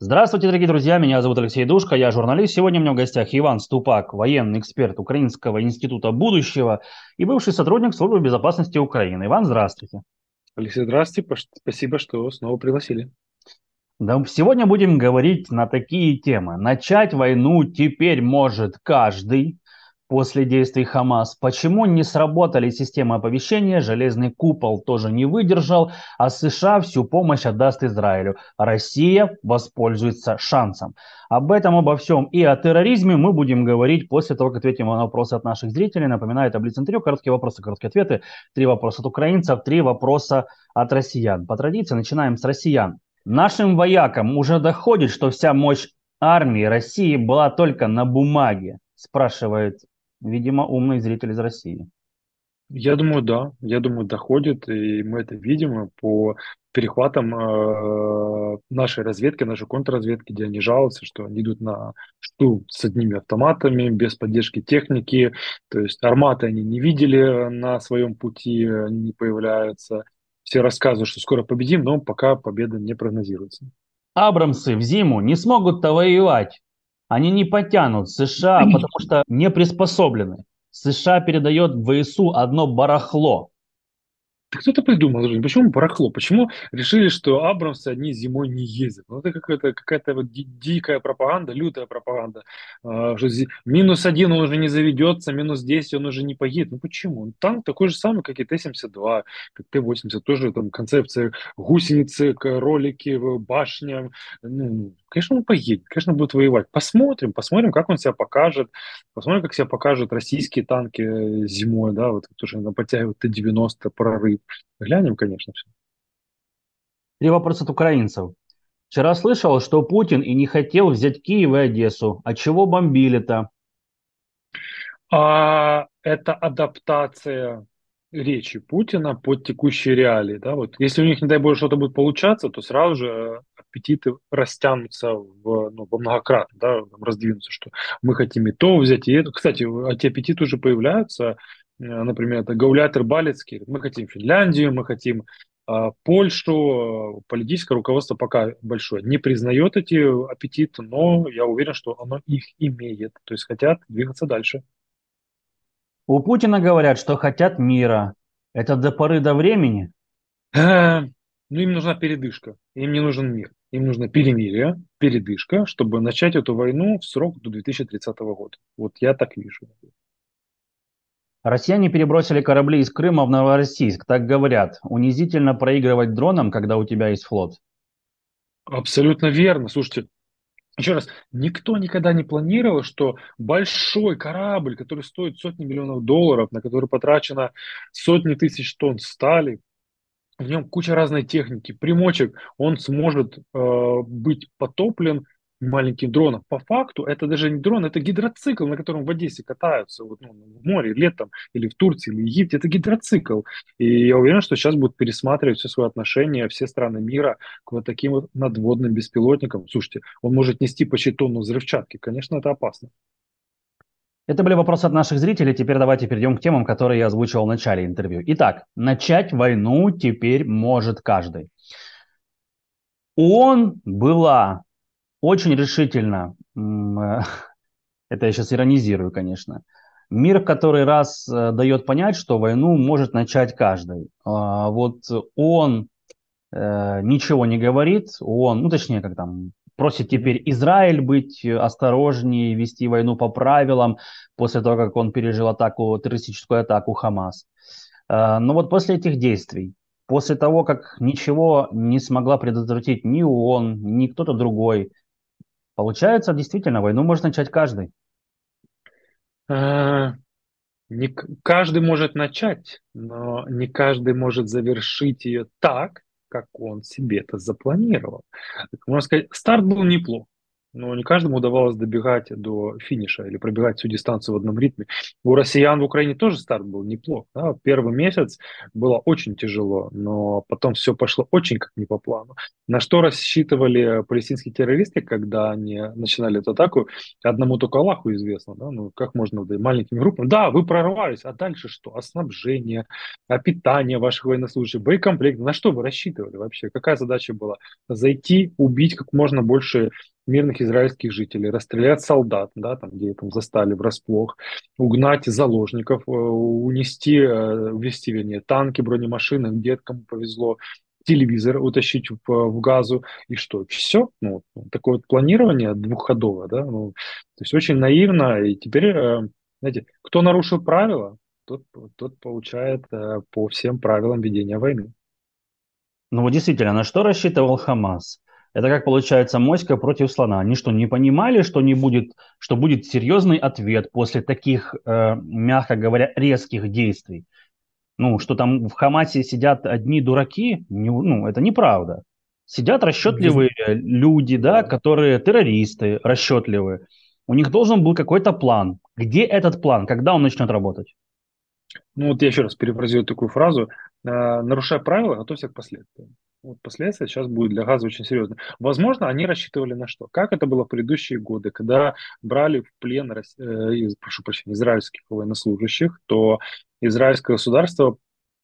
Здравствуйте, дорогие друзья, меня зовут Алексей Душка, я журналист. Сегодня у меня в гостях Иван Ступак, военный эксперт Украинского института будущего и бывший сотрудник службы безопасности Украины. Иван, здравствуйте. Алексей, здравствуйте, спасибо, что снова пригласили. Да, сегодня будем говорить на такие темы. Начать войну теперь может каждый после действий Хамас. Почему не сработали системы оповещения, железный купол тоже не выдержал, а США всю помощь отдаст Израилю. Россия воспользуется шансом. Об этом, обо всем и о терроризме мы будем говорить после того, как ответим на вопросы от наших зрителей. Напоминаю, таблица интервью, короткие вопросы, короткие ответы, три вопроса от украинцев, три вопроса от россиян. По традиции начинаем с россиян. Нашим воякам уже доходит, что вся мощь армии России была только на бумаге, спрашивает видимо, умный зритель из России. Я думаю, да. Я думаю, доходит, и мы это видим по перехватам э, нашей разведки, нашей контрразведки, где они жалуются, что они идут на штурм с одними автоматами, без поддержки техники, то есть арматы они не видели на своем пути, они не появляются. Все рассказывают, что скоро победим, но пока победа не прогнозируется. Абрамсы в зиму не смогут-то воевать они не потянут США, потому что не приспособлены. США передает ВСУ одно барахло. Кто это придумал? Почему барахло? Почему решили, что Абрамсы одни зимой не ездят? Ну, это какая-то какая вот дикая пропаганда, лютая пропаганда. А, что минус один он уже не заведется, минус 10 он уже не поедет. Ну почему? Танк такой же самый, как и Т-72, как Т-80. Тоже там концепция гусеницы, ролики, башня. Ну, конечно, он поедет, конечно, будет воевать. Посмотрим, посмотрим, как он себя покажет. Посмотрим, как себя покажут российские танки э, зимой, да, вот тоже на подтягивают Т-90, прорыв. Глянем, конечно, все. Три вопроса от украинцев. Вчера слышал, что Путин и не хотел взять Киев и Одессу. А чего бомбили-то? А, это адаптация речи Путина под текущие реалии. Да? Вот, если у них, не дай боже, что-то будет получаться, то сразу же э, аппетиты растянутся в, ну, во многократно, да, раздвинутся, что мы хотим и то взять, и это. Кстати, эти аппетиты уже появляются, э, например, это Гаулятер Балецкий, мы хотим Финляндию, мы хотим а, Польшу, политическое руководство пока большое не признает эти аппетиты, но я уверен, что оно их имеет, то есть хотят двигаться дальше. У Путина говорят, что хотят мира. Это до поры до времени? Э, ну, им нужна передышка. Им не нужен мир. Им нужно перемирие, передышка, чтобы начать эту войну в срок до 2030 года. Вот я так вижу. Россияне перебросили корабли из Крыма в Новороссийск. Так говорят. Унизительно проигрывать дроном, когда у тебя есть флот. Абсолютно верно. Слушайте, еще раз, никто никогда не планировал, что большой корабль, который стоит сотни миллионов долларов, на который потрачено сотни тысяч тонн стали, в нем куча разной техники, примочек, он сможет э, быть потоплен маленьким дроном. По факту это даже не дрон, это гидроцикл, на котором в Одессе катаются вот, ну, в море летом, или в Турции, или в Египте. Это гидроцикл. И я уверен, что сейчас будут пересматривать все свои отношения, все страны мира к вот таким вот надводным беспилотникам. Слушайте, он может нести почти тонну взрывчатки. Конечно, это опасно. Это были вопросы от наших зрителей. Теперь давайте перейдем к темам, которые я озвучивал в начале интервью. Итак, начать войну теперь может каждый. ООН была очень решительно, это я сейчас иронизирую, конечно, мир, который раз э, дает понять, что войну может начать каждый. А вот он э, ничего не говорит, он, ну точнее, как там, просит теперь Израиль быть осторожнее, вести войну по правилам после того, как он пережил атаку, террористическую атаку Хамас. Э, но вот после этих действий, после того, как ничего не смогла предотвратить ни ООН, ни кто-то другой, Получается, действительно, войну может начать каждый. А, не каждый может начать, но не каждый может завершить ее так, как он себе это запланировал. Так можно сказать, старт был неплох. Но не каждому удавалось добегать до финиша или пробегать всю дистанцию в одном ритме. У россиян в Украине тоже старт был неплох. Да? Первый месяц было очень тяжело, но потом все пошло очень как не по плану. На что рассчитывали палестинские террористы, когда они начинали эту атаку? Одному только Аллаху известно. Да? Ну, как можно да, маленькими группами? Да, вы прорвались, а дальше что? А снабжение, а питание ваших военнослужащих, боекомплект. На что вы рассчитывали вообще? Какая задача была? Зайти, убить как можно больше мирных израильских жителей, расстрелять солдат, да, там, где там застали врасплох, угнать заложников, э, унести, э, увести, вернее, танки, бронемашины, где кому повезло, телевизор утащить в, в газу, и что, все? Ну, такое вот планирование двухходовое, да, ну, то есть очень наивно, и теперь, э, знаете, кто нарушил правила, тот, тот получает по всем правилам ведения войны. Ну вот действительно, на что рассчитывал Хамас? Это как получается моська против слона. Они что, не понимали, что, не будет, что будет серьезный ответ после таких, э, мягко говоря, резких действий? Ну, что там в Хамасе сидят одни дураки, не, ну, это неправда. Сидят расчетливые люди, да, которые террористы, расчетливые. У них должен был какой-то план. Где этот план? Когда он начнет работать? Ну вот я еще раз перефразирую такую фразу. Э, нарушая правила, готовься к последствиям. Вот последствия сейчас будут для газа очень серьезно. Возможно, они рассчитывали на что? Как это было в предыдущие годы, когда брали в плен, э, прошу прощения, израильских военнослужащих, то израильское государство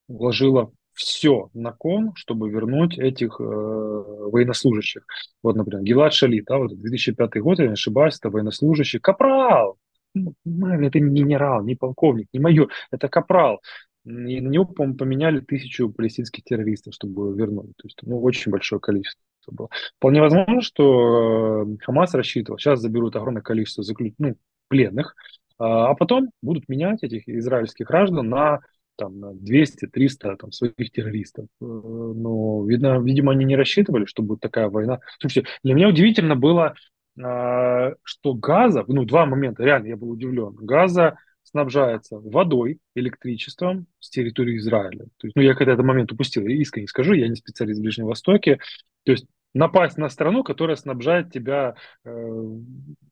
вложило все на кон, чтобы вернуть этих э, военнослужащих. Вот, например, Гилад Шалит, да, вот 2005 год, я не ошибаюсь, это военнослужащий, капрал, ну, это не генерал, не полковник, не майор, это капрал. И на него, по-моему, поменяли тысячу палестинских террористов, чтобы вернули. То есть, ну, очень большое количество было. Вполне возможно, что э, Хамас рассчитывал, сейчас заберут огромное количество заключ... ну, пленных, а, а потом будут менять этих израильских граждан на там, на 200-300 там, своих террористов. Э, но, видно, видимо, они не рассчитывали, что будет такая война. Слушайте, для меня удивительно было, а, что Газа, ну, два момента, реально я был удивлен. Газа снабжается водой, электричеством с территории Израиля. То есть, ну, я когда этот момент упустил, я искренне скажу, я не специалист в Ближнем Востоке. То есть напасть на страну, которая снабжает тебя э,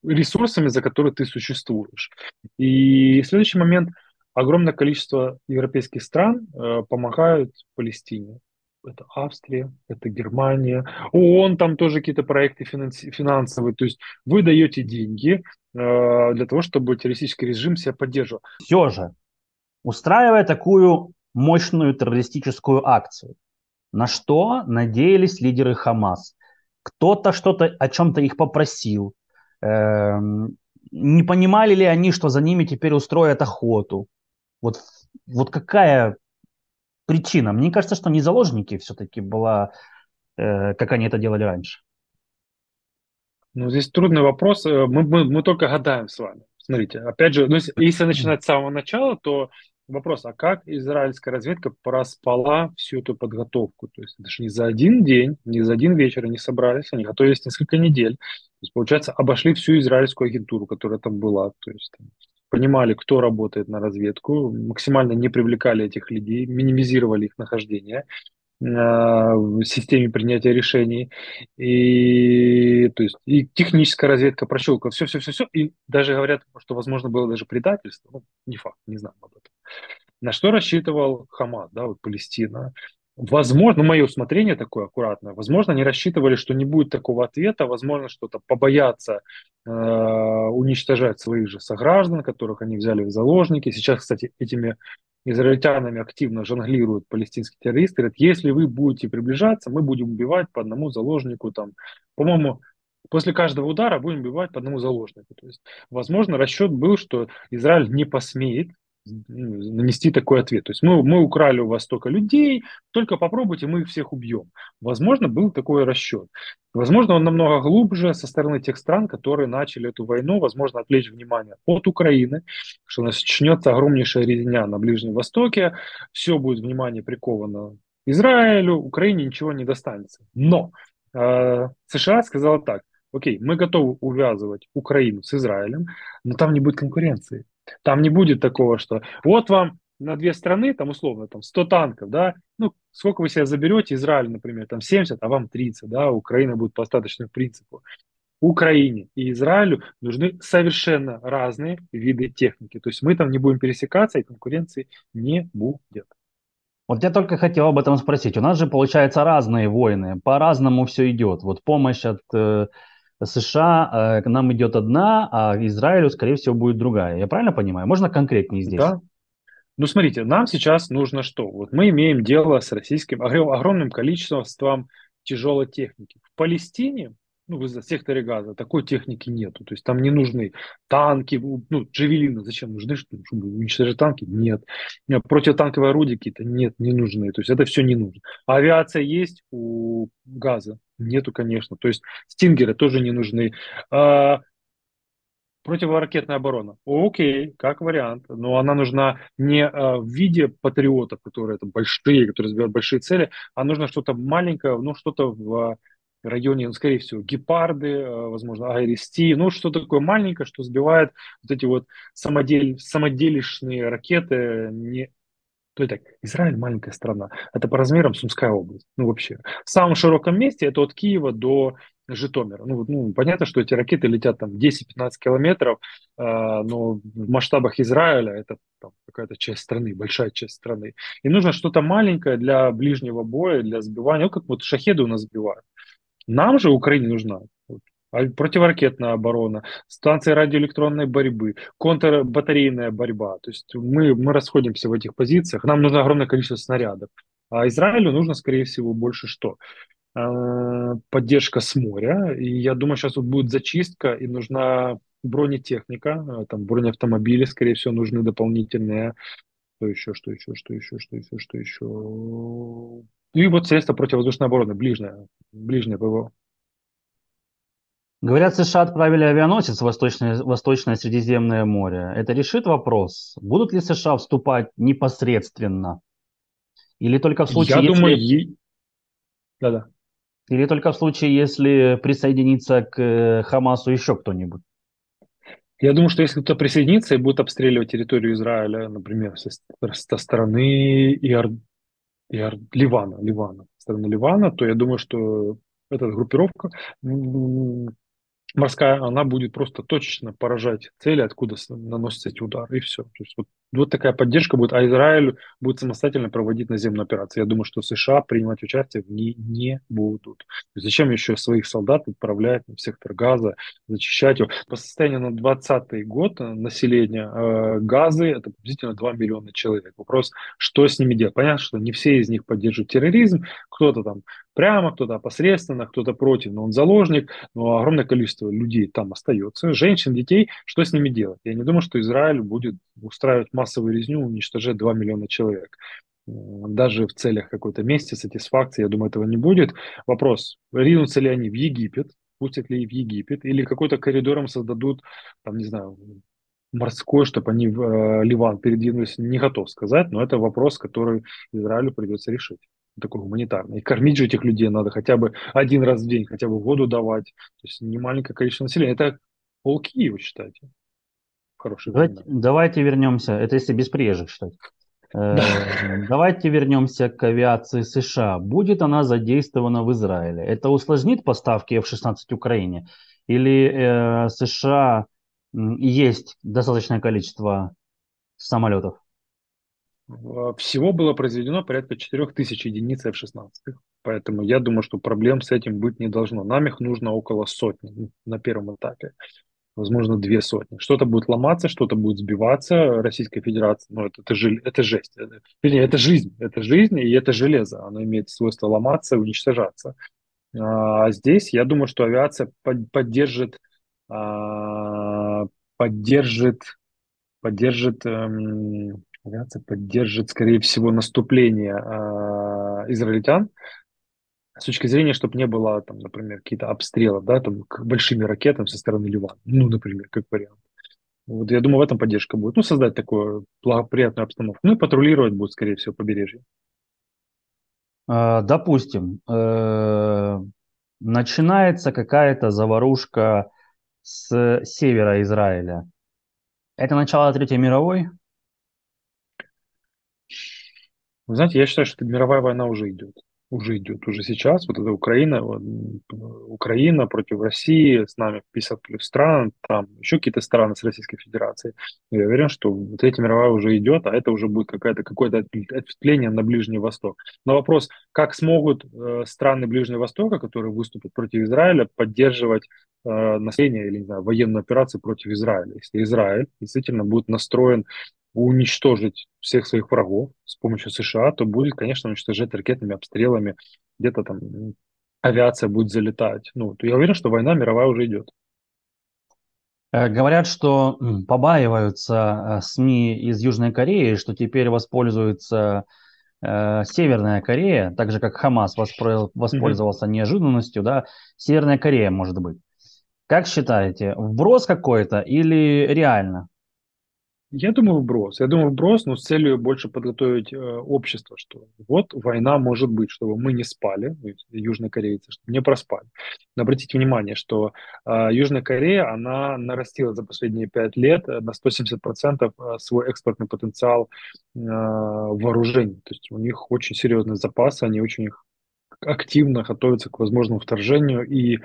ресурсами, за которые ты существуешь. И следующий момент, огромное количество европейских стран э, помогают Палестине это Австрия, это Германия, ООН там тоже какие-то проекты финансовые. То есть вы даете деньги э, для того, чтобы террористический режим себя поддерживал. Все же, устраивая такую мощную террористическую акцию, на что надеялись лидеры Хамас? Кто-то что-то о чем-то их попросил. Эм, не понимали ли они, что за ними теперь устроят охоту? Вот, вот какая причина? Мне кажется, что не заложники все-таки была, э, как они это делали раньше. Ну, здесь трудный вопрос. Э, мы, мы, мы только гадаем с вами. Смотрите, опять же, ну, если начинать с самого начала, то вопрос, а как израильская разведка проспала всю эту подготовку? То есть это же не за один день, не за один вечер они собрались, они готовились несколько недель. То есть, получается, обошли всю израильскую агентуру, которая там была. То есть понимали, кто работает на разведку, максимально не привлекали этих людей, минимизировали их нахождение э, в системе принятия решений. И, то есть, и техническая разведка прощелкала все-все-все-все. И даже говорят, что, возможно, было даже предательство. Ну, не факт, не знаю об этом. На что рассчитывал Хамас, да, вот Палестина? Возможно, ну, мое усмотрение такое аккуратное, возможно, они рассчитывали, что не будет такого ответа, возможно, что-то побояться э, уничтожать своих же сограждан, которых они взяли в заложники. Сейчас, кстати, этими израильтянами активно жонглируют палестинские террористы. Говорят, если вы будете приближаться, мы будем убивать по одному заложнику. Там, по-моему, после каждого удара будем убивать по одному заложнику. То есть, возможно, расчет был, что Израиль не посмеет нанести такой ответ. То есть мы, мы украли у вас столько людей, только попробуйте, мы их всех убьем. Возможно, был такой расчет. Возможно, он намного глубже со стороны тех стран, которые начали эту войну, возможно, отвлечь внимание от Украины, что начнется огромнейшая резня на Ближнем Востоке, все будет внимание приковано Израилю, Украине ничего не достанется. Но э, США сказала так, окей, мы готовы увязывать Украину с Израилем, но там не будет конкуренции. Там не будет такого, что вот вам на две страны, там условно, там 100 танков, да, ну, сколько вы себя заберете, Израиль, например, там 70, а вам 30, да, Украина будет по остаточному принципу. Украине и Израилю нужны совершенно разные виды техники. То есть мы там не будем пересекаться, и конкуренции не будет. Вот я только хотел об этом спросить. У нас же, получается, разные войны, по-разному все идет. Вот помощь от э, США э, к нам идет одна, а Израилю, скорее всего, будет другая. Я правильно понимаю? Можно конкретнее здесь? Да. Ну, смотрите, нам сейчас нужно что? Вот мы имеем дело с российским огромным количеством тяжелой техники. В Палестине ну, в секторе газа такой техники нету. То есть там не нужны танки, ну, джавелины зачем нужны, чтобы уничтожить танки? Нет. Противотанковые орудия какие-то? Нет, не нужны. То есть это все не нужно. Авиация есть у газа? Нету, конечно. То есть стингеры тоже не нужны. А, противоракетная оборона. Окей, как вариант. Но она нужна не а, в виде патриотов, которые это большие, которые сбивают большие цели, а нужно что-то маленькое, ну, что-то в районе, ну, скорее всего, гепарды, э, возможно, айристи, ну, что такое маленькое, что сбивает вот эти вот самодель, самоделишные ракеты, не, то есть так, Израиль маленькая страна. Это по размерам Сумская область. Ну, вообще. В самом широком месте это от Киева до Житомира. Ну, ну понятно, что эти ракеты летят там 10-15 километров, э, но в масштабах Израиля это какая-то часть страны, большая часть страны. И нужно что-то маленькое для ближнего боя, для сбивания. Ну, как вот шахеды у нас сбивают. Нам же Украине нужна а противоракетная оборона, станции радиоэлектронной борьбы, контрбатарейная борьба. То есть мы, мы расходимся в этих позициях. Нам нужно огромное количество снарядов. А Израилю нужно, скорее всего, больше что? А, поддержка с моря. И я думаю, сейчас вот будет зачистка, и нужна бронетехника, а, там бронеавтомобили, скорее всего, нужны дополнительные. Что еще, что еще, что еще, что еще, что еще? И вот средства противовоздушной обороны, ближнее, ближнее ПВО. Говорят, США отправили авианосец в Восточное, Восточное Средиземное море. Это решит вопрос, будут ли США вступать непосредственно? Или только в случае, Я если... думаю, да-да. Или только в случае, если присоединится к э, Хамасу еще кто-нибудь? Я думаю, что если кто присоединится и будет обстреливать территорию Израиля, например, со, со стороны Иор... Иор... Ливана, Ливана, со стороны Ливана, то я думаю, что эта группировка морская, она будет просто точечно поражать цели, откуда наносятся эти удары, и все. То есть вот, вот такая поддержка будет, а Израиль будет самостоятельно проводить наземную операцию. Я думаю, что США принимать участие в ней не будут. Зачем еще своих солдат отправлять в сектор газа, зачищать его? По состоянию на 2020 год население э, газы это приблизительно 2 миллиона человек. Вопрос, что с ними делать? Понятно, что не все из них поддерживают терроризм, кто-то там прямо, кто-то опосредственно, кто-то против, но он заложник, но огромное количество людей там остается, женщин, детей, что с ними делать? Я не думаю, что Израиль будет устраивать массовую резню, уничтожать 2 миллиона человек. Даже в целях какой-то мести, сатисфакции, я думаю, этого не будет. Вопрос, ринутся ли они в Египет, пустят ли в Египет, или какой-то коридором создадут, там, не знаю, морской, чтобы они в э, Ливан передвинулись, не готов сказать, но это вопрос, который Израилю придется решить такой гуманитарный. И кормить же этих людей надо хотя бы один раз в день, хотя бы воду давать. То есть не маленькое количество населения. Это пол Киева, считайте. Хороший давайте, давайте вернемся, это если без приезжих считать. Э, давайте вернемся к авиации США. Будет она задействована в Израиле? Это усложнит поставки F-16 Украине? Или э, США есть достаточное количество самолетов? Всего было произведено порядка 4000 единиц F-16. Поэтому я думаю, что проблем с этим быть не должно. Нам их нужно около сотни на первом этапе. Возможно, две сотни. Что-то будет ломаться, что-то будет сбиваться. Российская Федерация, ну, это, это, же, это жесть. Это, вернее, это жизнь. Это жизнь, и это железо. Оно имеет свойство ломаться, уничтожаться. А здесь, я думаю, что авиация поддержит, а, поддержит, поддержит эм, Авиация поддержит, скорее всего, наступление э, израильтян с точки зрения, чтобы не было, там, например, какие-то обстрелы, да, там, к большими ракетами со стороны Ливана, ну, например, как вариант. Вот я думаю, в этом поддержка будет. Ну, создать такую благоприятную обстановку. Ну, и патрулировать будет, скорее всего, побережье. А, допустим, э, начинается какая-то заварушка с севера Израиля. Это начало Третьей мировой? Вы знаете, я считаю, что мировая война уже идет. Уже идет, уже сейчас. Вот это Украина, вот, Украина против России, с нами 50 плюс стран, там еще какие-то страны с Российской Федерацией. Я уверен, что Третья мировая уже идет, а это уже будет какая-то, какое-то ответвление на Ближний Восток. Но вопрос, как смогут э, страны Ближнего Востока, которые выступят против Израиля, поддерживать э, население или, не знаю, военную операцию против Израиля, если Израиль действительно будет настроен уничтожить всех своих врагов с помощью США, то будет, конечно, уничтожать ракетными обстрелами, где-то там авиация будет залетать. Ну, то я уверен, что война мировая уже идет. Э, говорят, что побаиваются э, СМИ из Южной Кореи, что теперь воспользуется э, Северная Корея, так же как Хамас воспользовался mm-hmm. неожиданностью, да, Северная Корея может быть. Как считаете, вброс какой-то или реально? Я думаю, вброс. Я думаю, вброс, но с целью больше подготовить э, общество, что вот война может быть, чтобы мы не спали, южные корейцы, чтобы не проспали. Но обратите внимание, что э, Южная Корея, она нарастила за последние пять лет э, на 170% э, свой экспортный потенциал э, вооружений. То есть у них очень серьезные запасы, они очень активно готовятся к возможному вторжению, и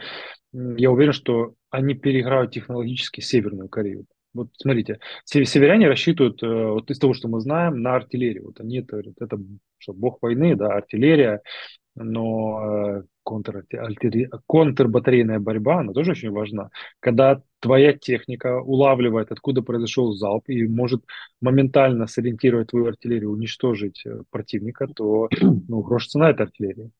я уверен, что они переиграют технологически Северную Корею. Вот смотрите, северяне рассчитывают, э, вот из того, что мы знаем, на артиллерию. Вот они это это что, бог войны, да, артиллерия, но э, контр, контрбатарейная борьба, она тоже очень важна. Когда твоя техника улавливает, откуда произошел залп, и может моментально сориентировать твою артиллерию, уничтожить э, противника, то ну, грош цена этой артиллерии.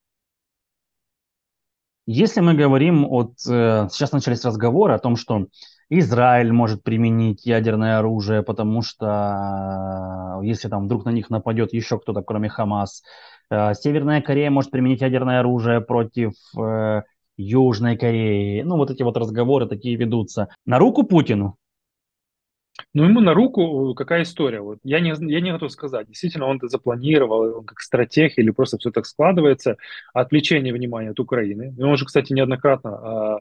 Если мы говорим от... Сейчас начались разговоры о том, что Израиль может применить ядерное оружие, потому что э, если там вдруг на них нападет еще кто-то, кроме Хамас, э, Северная Корея может применить ядерное оружие против э, Южной Кореи. Ну, вот эти вот разговоры такие ведутся. На руку Путину? Ну, ему на руку какая история? Вот я не, я не готов сказать. Действительно, он это запланировал, он как стратег или просто все так складывается. Отвлечение внимания от Украины. И он же, кстати, неоднократно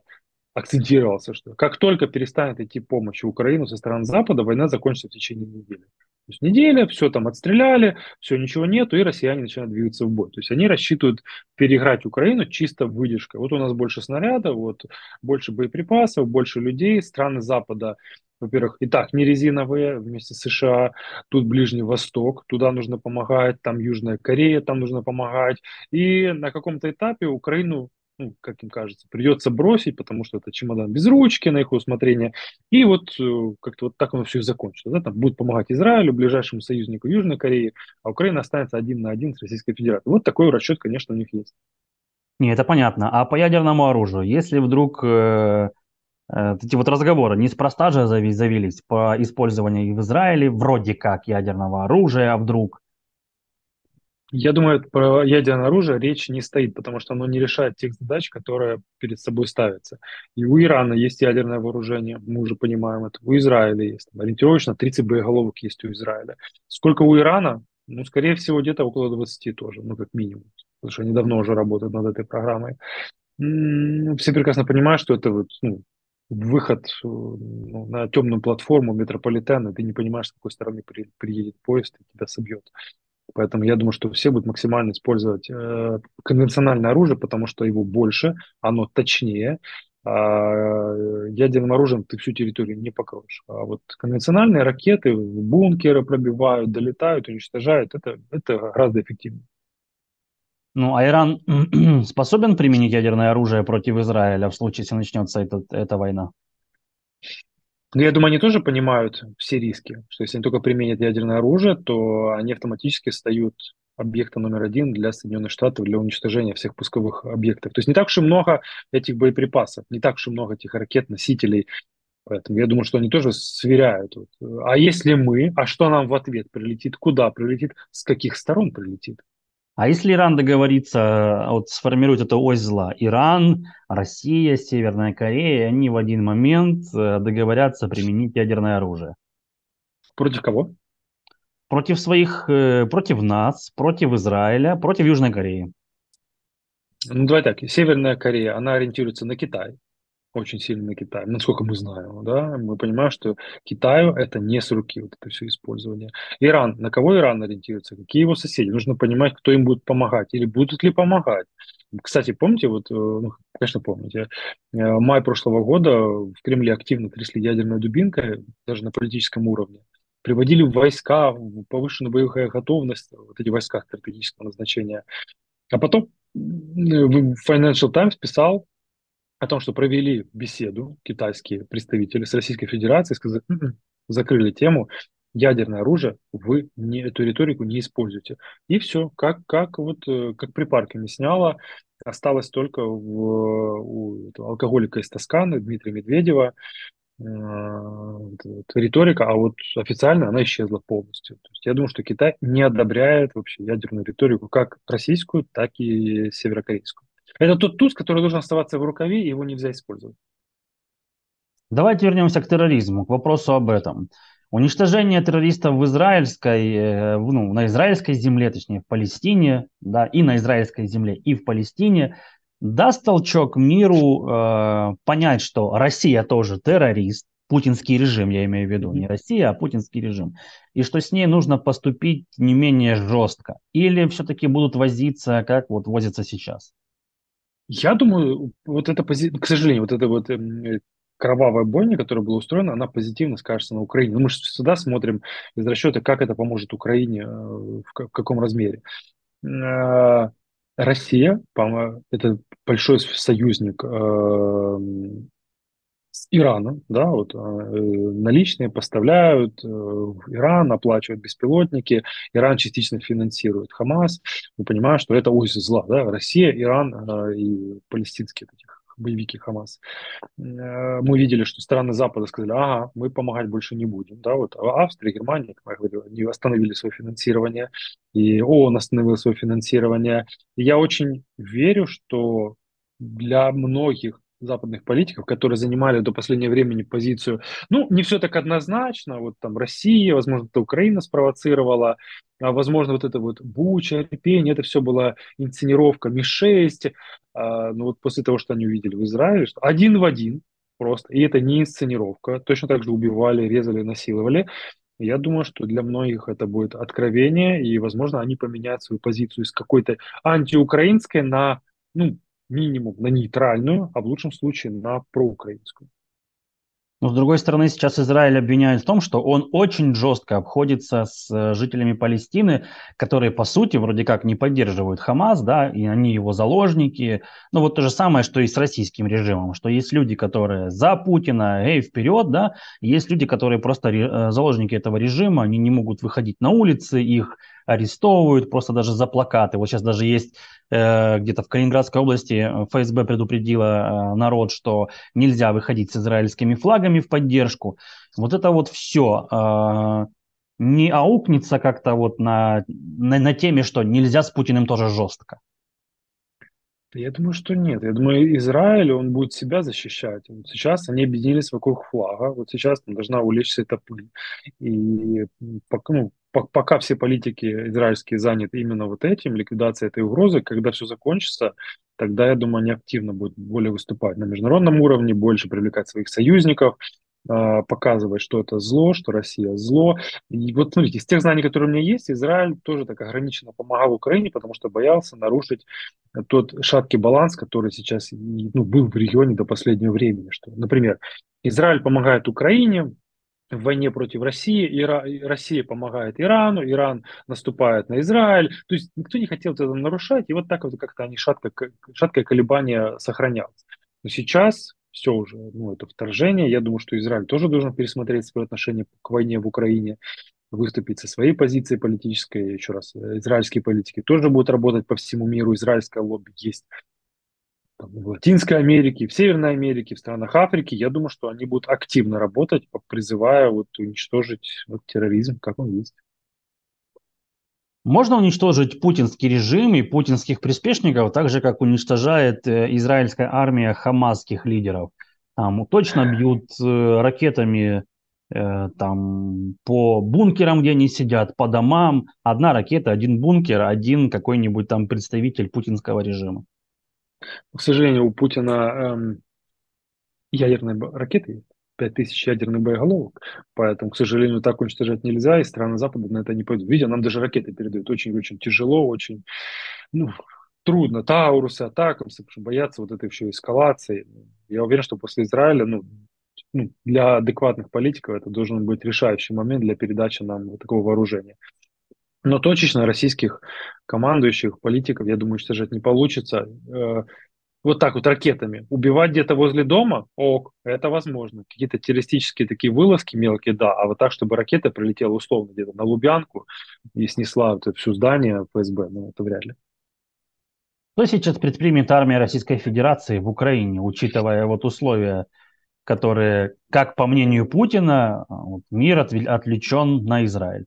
акцентировался, что как только перестанет идти помощь в Украину со стороны Запада, война закончится в течение недели. То есть неделя, все там отстреляли, все, ничего нету, и россияне начинают двигаться в бой. То есть они рассчитывают переиграть Украину чисто выдержкой. Вот у нас больше снарядов, вот больше боеприпасов, больше людей, страны Запада во-первых, и так не резиновые вместе с США, тут Ближний Восток, туда нужно помогать, там Южная Корея, там нужно помогать. И на каком-то этапе Украину ну, как им кажется, придется бросить, потому что это чемодан без ручки на их усмотрение. И вот э, как-то вот так оно все и закончится. Да? Там будет помогать Израилю, ближайшему союзнику Южной Кореи, а Украина останется один на один с Российской Федерацией. Вот такой расчет, конечно, у них есть. Не, это понятно. А по ядерному оружию, если вдруг э, э, эти вот разговоры неспроста же завелись по использованию в Израиле вроде как ядерного оружия, а вдруг я думаю, про ядерное оружие речь не стоит, потому что оно не решает тех задач, которые перед собой ставятся. И у Ирана есть ядерное вооружение, мы уже понимаем это. У Израиля есть. Ориентировочно 30 боеголовок есть у Израиля. Сколько у Ирана? Ну, скорее всего, где-то около 20 тоже, ну, как минимум. Потому что они давно уже работают над этой программой. Все прекрасно понимают, что это вот, ну, выход ну, на темную платформу метрополитена, ты не понимаешь, с какой стороны приедет поезд и тебя собьет. Поэтому я думаю, что все будут максимально использовать э, конвенциональное оружие, потому что его больше, оно точнее. А ядерным оружием ты всю территорию не покроешь. А вот конвенциональные ракеты бункеры пробивают, долетают, уничтожают. Это, это гораздо эффективнее. Ну, а Иран способен применить ядерное оружие против Израиля в случае, если начнется этот, эта война? Но я думаю, они тоже понимают все риски, что если они только применят ядерное оружие, то они автоматически стают объектом номер один для Соединенных Штатов для уничтожения всех пусковых объектов. То есть не так уж и много этих боеприпасов, не так уж и много этих ракет, носителей. Поэтому я думаю, что они тоже сверяют. А если мы, а что нам в ответ прилетит, куда прилетит, с каких сторон прилетит? А если Иран договорится, вот сформирует эту ось зла, Иран, Россия, Северная Корея, они в один момент э, договорятся применить ядерное оружие. Против кого? Против своих, э, против нас, против Израиля, против Южной Кореи. Ну, давай так, Северная Корея, она ориентируется на Китай. Очень сильно на Китай, насколько мы знаем, да, мы понимаем, что Китаю это не с руки, вот это все использование. Иран, на кого Иран ориентируется, какие его соседи, нужно понимать, кто им будет помогать или будут ли помогать. Кстати, помните, вот, э, ну, конечно, помните, э, май прошлого года в Кремле активно трясли ядерной дубинкой, даже на политическом уровне, приводили войска, повышенную боевую готовность, вот эти войска стратегического назначения. А потом Financial Times писал, о том, что провели беседу китайские представители с Российской Федерацией, сказали, «М-м, закрыли тему, ядерное оружие, вы не, эту риторику не используете. И все, как, как, вот, э, как при парке не сняло, осталось только в, у алкоголика из Тосканы Дмитрия Медведева э, риторика, а вот официально она исчезла полностью. То есть я думаю, что Китай не одобряет вообще ядерную риторику, как российскую, так и северокорейскую. Это тот туз, который должен оставаться в рукаве, и его нельзя использовать. Давайте вернемся к терроризму, к вопросу об этом. Уничтожение террористов в израильской, э, ну, на израильской земле, точнее в Палестине, да, и на израильской земле, и в Палестине, даст толчок миру э, понять, что Россия тоже террорист, путинский режим, я имею в виду, не Россия, а путинский режим, и что с ней нужно поступить не менее жестко. Или все-таки будут возиться, как вот возятся сейчас? Я думаю, вот это, к сожалению, вот это вот эм, кровавая бойня, которая была устроена, она позитивно скажется на Украине. Ну, мы же всегда смотрим из расчета, как это поможет Украине, э, в каком размере. Э, Россия, это большой союзник Ираном, да, вот э, наличные поставляют э, в Иран, оплачивают беспилотники, Иран частично финансирует Хамас. Мы понимаем, что это ось зла, да, Россия, Иран э, и палестинские таких боевики Хамас. Мы видели, что страны Запада сказали, ага, мы помогать больше не будем. Да, вот Австрия, Германия, как я говорил, они остановили свое финансирование, и ООН остановил свое финансирование. И я очень верю, что для многих западных политиков, которые занимали до последнего времени позицию, ну, не все так однозначно, вот там Россия, возможно, это Украина спровоцировала, а, возможно, вот это вот Буча, Репень, это все была инсценировка Ми-6, а, ну вот после того, что они увидели в Израиле, что один в один просто, и это не инсценировка, точно так же убивали, резали, насиловали, я думаю, что для многих это будет откровение, и, возможно, они поменяют свою позицию из какой-то антиукраинской на, ну, минимум на нейтральную, а в лучшем случае на проукраинскую. Но с другой стороны, сейчас Израиль обвиняет в том, что он очень жестко обходится с э, жителями Палестины, которые по сути вроде как не поддерживают Хамас, да, и они его заложники. Ну вот то же самое, что и с российским режимом, что есть люди, которые за Путина, эй, вперед, да, есть люди, которые просто э, заложники этого режима, они не могут выходить на улицы, их арестовывают просто даже за плакаты. Вот сейчас даже есть э, где-то в Калининградской области э, ФСБ предупредила э, народ, что нельзя выходить с израильскими флагами в поддержку. Вот это вот все э, не аукнется как-то вот на, на, на теме, что нельзя с Путиным тоже жестко. Я думаю, что нет. Я думаю, Израиль, он будет себя защищать. Вот сейчас они объединились вокруг флага. Вот сейчас там должна улечься эта пыль. И ну, пока все политики израильские заняты именно вот этим, ликвидацией этой угрозы, когда все закончится, тогда, я думаю, они активно будут более выступать на международном уровне, больше привлекать своих союзников, а, показывать, что это зло, что Россия зло. И вот смотрите, из тех знаний, которые у меня есть, Израиль тоже так ограниченно помогал Украине, потому что боялся нарушить тот шаткий баланс, который сейчас ну, был в регионе до последнего времени. Что, например, Израиль помогает Украине, в войне против России, Ира, Россия помогает Ирану, Иран наступает на Израиль. То есть никто не хотел это нарушать, и вот так вот как-то они шатко, шаткое колебание сохранялось. Но сейчас все уже, ну, это вторжение. Я думаю, что Израиль тоже должен пересмотреть свое отношение к войне в Украине, выступить со своей позицией политической. Еще раз, израильские политики тоже будут работать по всему миру. Израильское лобби есть в Латинской Америке, в Северной Америке, в странах Африки, я думаю, что они будут активно работать, призывая вот уничтожить вот терроризм, как он есть. Можно уничтожить путинский режим и путинских приспешников, так же, как уничтожает э, израильская армия хамасских лидеров. Там точно бьют э, ракетами э, там, по бункерам, где они сидят, по домам. Одна ракета, один бункер, один какой-нибудь там представитель путинского режима. К сожалению, у Путина эм, ядерные ракеты есть. 5000 ядерных боеголовок, поэтому, к сожалению, так уничтожать нельзя, и страны Запада на это не пойдут. Видите, нам даже ракеты передают очень-очень тяжело, очень ну, трудно. Таурусы, атакамсы, потому что боятся вот этой еще эскалации. Я уверен, что после Израиля, ну, ну, для адекватных политиков это должен быть решающий момент для передачи нам вот такого вооружения. Но точечно российских командующих, политиков, я думаю, уничтожать не получится. Э, вот так вот ракетами. Убивать где-то возле дома, ок, это возможно. Какие-то террористические такие вылазки мелкие, да. А вот так, чтобы ракета прилетела условно где-то на Лубянку и снесла это все здание ФСБ, ну это вряд ли. Что сейчас предпримет армия Российской Федерации в Украине, учитывая вот условия, которые, как по мнению Путина, мир отвлечен на Израиль?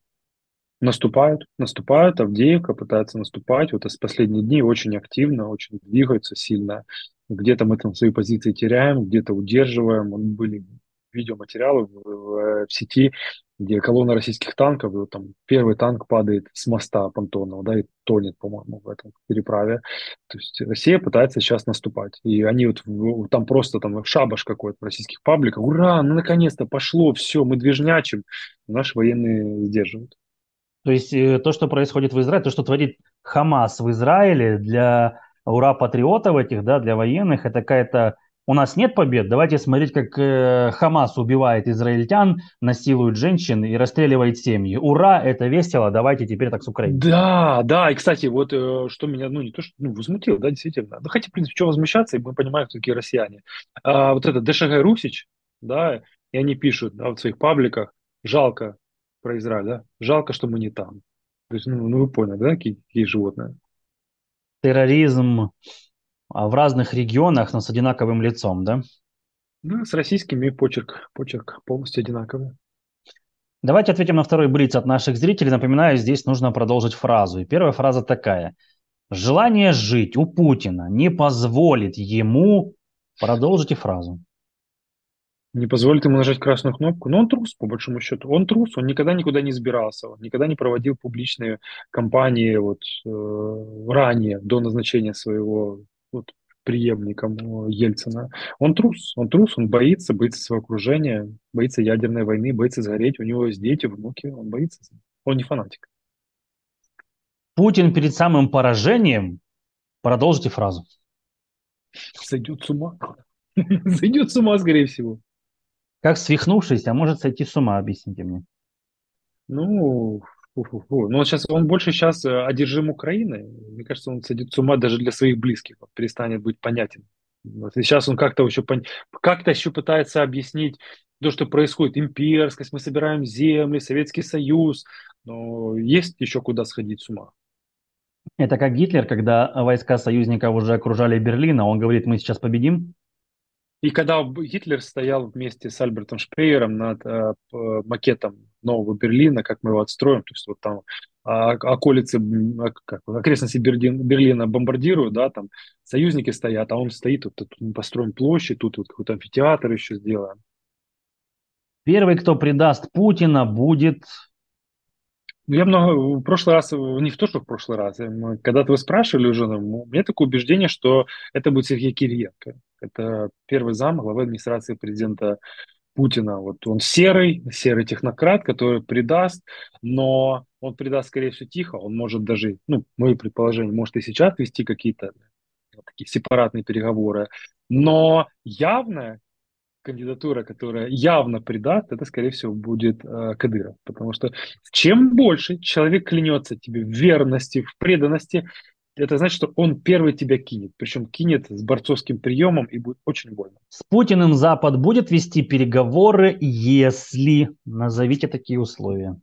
Наступают, наступают, Авдеевка пытается наступать. Вот с последние дни очень активно, очень двигаются сильно. Где-то мы там свои позиции теряем, где-то удерживаем. Были видеоматериалы в, в, в сети, где колонна российских танков, вот там первый танк падает с моста понтонного, да, и тонет, по-моему, в этом переправе. То есть Россия пытается сейчас наступать. И они вот там просто там шабаш какой-то в российских пабликах. Ура, ну наконец-то пошло, все, мы движнячим. Наши военные сдерживают. То есть э, то, что происходит в Израиле, то, что творит Хамас в Израиле для ура-патриотов этих, да, для военных, это какая-то... У нас нет побед, давайте смотреть, как э, Хамас убивает израильтян, насилует женщин и расстреливает семьи. Ура, это весело, давайте теперь так с Украиной. Да, да, и, кстати, вот э, что меня, ну, не то, что, ну, возмутило, да, действительно. Ну, хотя, в принципе, что возмущаться, и мы понимаем, кто такие россияне. А, вот это ДШГ Русич, да, и они пишут, да, в своих пабликах, жалко, про Израиль, да? Жалко, что мы не там. То есть, ну, ну вы поняли, да, какие, какие животные? Терроризм а, в разных регионах, но с одинаковым лицом, да? Да, с российскими почерк, почерк полностью одинаковый. Давайте ответим на второй блиц от наших зрителей. Напоминаю, здесь нужно продолжить фразу. И первая фраза такая. Желание жить у Путина не позволит ему... Продолжите фразу не позволит ему нажать красную кнопку. Но он трус, по большому счету. Он трус, он никогда никуда не избирался, он никогда не проводил публичные кампании вот, э, ранее, до назначения своего вот, преемником Ельцина. Он трус, он трус, он боится, боится своего окружения, боится ядерной войны, боится сгореть. У него есть дети, внуки, он боится. Он не фанатик. Путин перед самым поражением, продолжите фразу. Сойдет с ума. Сойдет с ума, скорее всего. Как свихнувшись, а может сойти с ума, объясните мне. Ну. Ну, сейчас он больше сейчас э, одержим Украиной. Мне кажется, он сойдет с ума даже для своих близких, он перестанет быть понятен. Вот. И сейчас он как-то еще, пон... как-то еще пытается объяснить то, что происходит. Имперскость, мы собираем земли, Советский Союз. Но есть еще куда сходить с ума. Это как Гитлер, когда войска союзников уже окружали Берлин, а он говорит, мы сейчас победим. И когда Гитлер стоял вместе с Альбертом Шпеером над э, макетом нового Берлина, как мы его отстроим, то есть вот там а, околицы, как, окрестности Берлин, Берлина бомбардируют, да, там союзники стоят, а он стоит, вот тут мы построим площадь, тут вот какой-то амфитеатр еще сделаем. Первый, кто предаст Путина, будет я много в прошлый раз, не в то, что в прошлый раз, когда-то вы спрашивали уже, у меня такое убеждение, что это будет Сергей Кириенко. Это первый зам главы администрации президента Путина. Вот он серый, серый технократ, который предаст, но он предаст, скорее всего, тихо. Он может даже, ну, мои предположения, может и сейчас вести какие-то такие сепаратные переговоры. Но явно кандидатура, которая явно предаст, это, скорее всего, будет э, Кадыров. Потому что чем больше человек клянется тебе в верности, в преданности, это значит, что он первый тебя кинет. Причем кинет с борцовским приемом и будет очень больно. С Путиным Запад будет вести переговоры, если... Назовите такие условия.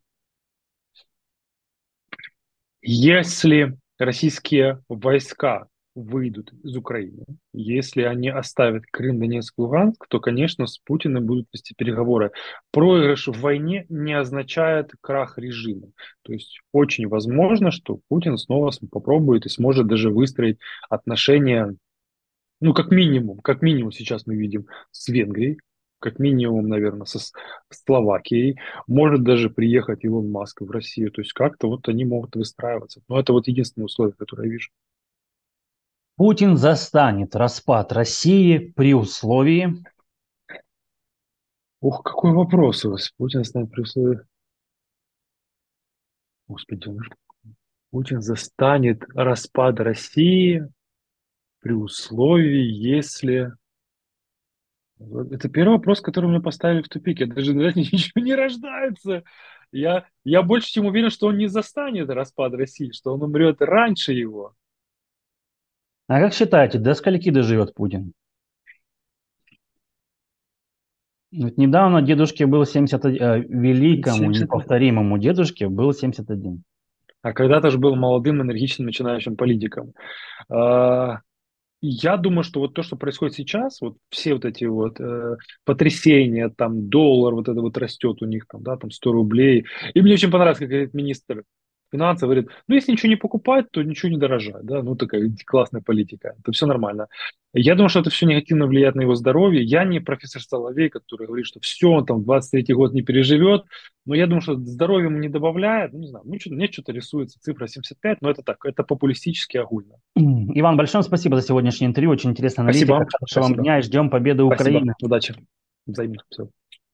Если российские войска выйдут из Украины, если они оставят Крым, Донецк, Луганск, то, конечно, с Путиным будут вести переговоры. Проигрыш в войне не означает крах режима. То есть очень возможно, что Путин снова попробует и сможет даже выстроить отношения, ну, как минимум, как минимум сейчас мы видим с Венгрией, как минимум, наверное, со Словакией, может даже приехать Илон Маск в Россию. То есть как-то вот они могут выстраиваться. Но это вот единственное условие, которое я вижу. Путин застанет распад России при условии... Ух, какой вопрос у вас. Путин станет при условии... Господи, Путин застанет распад России при условии, если... Это первый вопрос, который меня поставили в тупик. Я даже даже ничего не рождается. Я, я больше чем уверен, что он не застанет распад России, что он умрет раньше его. А как считаете, до скольки доживет Путин? Вот недавно дедушке был 71, э, великому, 70... неповторимому дедушке был 71. А когда-то же был молодым, энергичным, начинающим политиком. А, я думаю, что вот то, что происходит сейчас, вот все вот эти вот э, потрясения, там доллар вот это вот растет у них, там, да, там 100 рублей. И мне очень понравилось, как говорит министр финансов, говорит, ну, если ничего не покупать, то ничего не дорожает, да, ну, такая классная политика, это все нормально. Я думаю, что это все негативно влияет на его здоровье. Я не профессор Соловей, который говорит, что все, он там 23-й год не переживет, но я думаю, что здоровье ему не добавляет, ну, не знаю, ну, что мне что-то рисуется цифра 75, но это так, это популистически огульно. Иван, большое спасибо за сегодняшнее интервью, очень интересно аналитика. Спасибо. Хорошего вам дня и ждем победы спасибо. Украины. Удачи. Взаимно. Все.